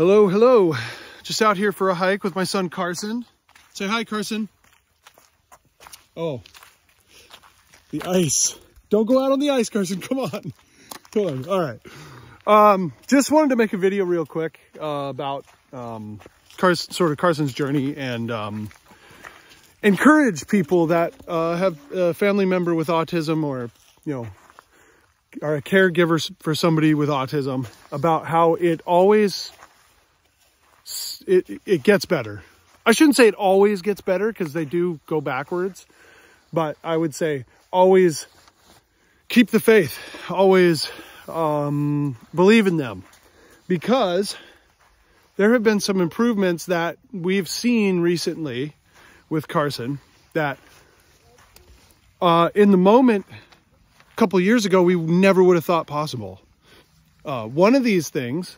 Hello, hello. Just out here for a hike with my son Carson. Say hi, Carson. Oh, the ice. Don't go out on the ice, Carson. Come on. Come on. All right. Um, just wanted to make a video real quick uh, about um, Carson, sort of Carson's journey and um, encourage people that uh, have a family member with autism or, you know, are a caregiver for somebody with autism about how it always it, it gets better. I shouldn't say it always gets better because they do go backwards, but I would say always keep the faith, always um, believe in them because there have been some improvements that we've seen recently with Carson that uh, in the moment a couple years ago we never would have thought possible. Uh, one of these things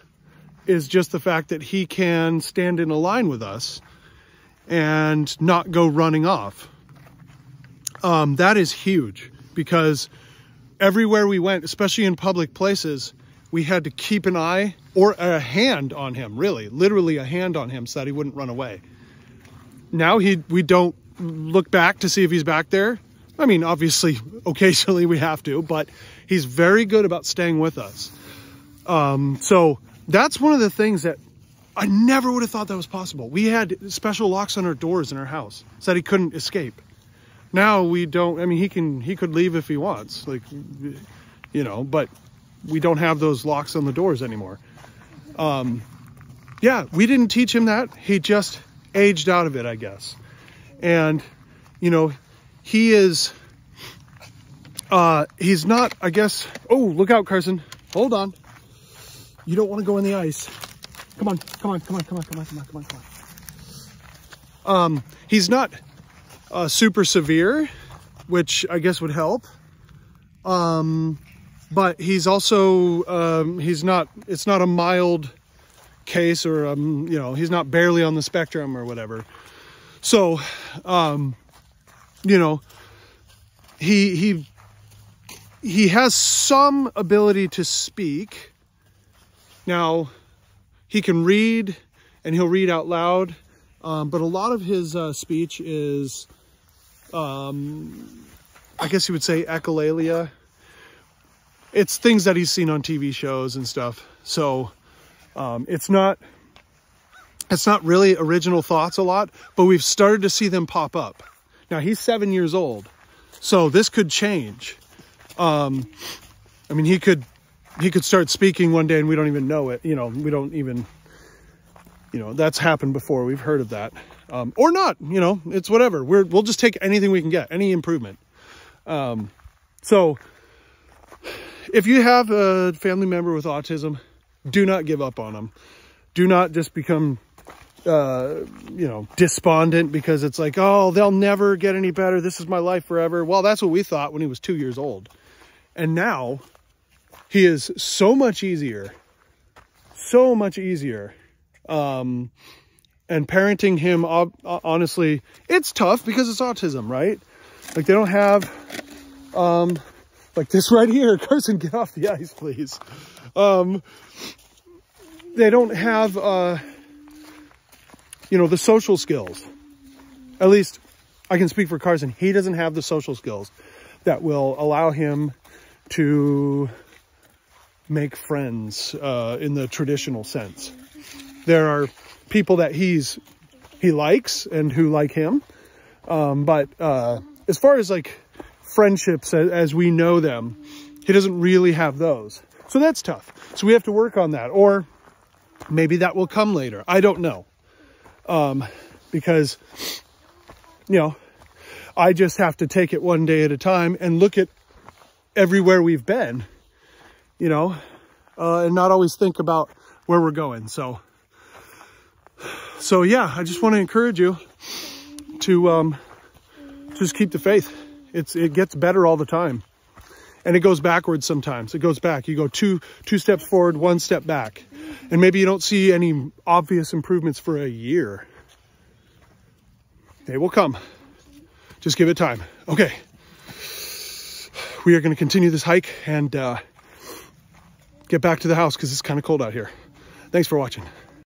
is just the fact that he can stand in a line with us and not go running off. Um, that is huge because everywhere we went, especially in public places, we had to keep an eye or a hand on him, really, literally a hand on him so that he wouldn't run away. Now he, we don't look back to see if he's back there. I mean, obviously, occasionally we have to, but he's very good about staying with us. Um, so that's one of the things that I never would have thought that was possible. We had special locks on our doors in our house so that he couldn't escape. Now we don't, I mean, he can, he could leave if he wants, like, you know, but we don't have those locks on the doors anymore. Um, yeah, we didn't teach him that. He just aged out of it, I guess. And, you know, he is, uh, he's not, I guess, oh, look out, Carson. Hold on. You don't want to go in the ice. Come on, come on, come on, come on, come on, come on, come on, come on. Um, he's not uh, super severe, which I guess would help. Um, but he's also, um, he's not, it's not a mild case or, um, you know, he's not barely on the spectrum or whatever. So, um, you know, he, he, he has some ability to speak, now, he can read and he'll read out loud, um, but a lot of his uh, speech is, um, I guess you would say echolalia. It's things that he's seen on TV shows and stuff. So um, it's not, it's not really original thoughts a lot, but we've started to see them pop up. Now he's seven years old, so this could change. Um, I mean, he could he could start speaking one day and we don't even know it. You know, we don't even, you know, that's happened before. We've heard of that. Um, or not, you know, it's whatever. We're, we'll just take anything we can get, any improvement. Um, so if you have a family member with autism, do not give up on them. Do not just become, uh, you know, despondent because it's like, oh, they'll never get any better. This is my life forever. Well, that's what we thought when he was two years old. And now he is so much easier, so much easier. Um, and parenting him, honestly, it's tough because it's autism, right? Like they don't have, um, like this right here, Carson, get off the ice, please. Um, they don't have, uh, you know, the social skills. At least I can speak for Carson. He doesn't have the social skills that will allow him to make friends uh, in the traditional sense. There are people that he's he likes and who like him, um, but uh, as far as like friendships as, as we know them, he doesn't really have those. So that's tough. So we have to work on that, or maybe that will come later. I don't know, um, because you know I just have to take it one day at a time and look at everywhere we've been you know, uh, and not always think about where we're going. So, so yeah, I just want to encourage you to um, just keep the faith. It's it gets better all the time, and it goes backwards sometimes. It goes back. You go two two steps forward, one step back, and maybe you don't see any obvious improvements for a year. They will come. Just give it time. Okay. We are going to continue this hike and. Uh, get back to the house because it's kind of cold out here. Thanks for watching.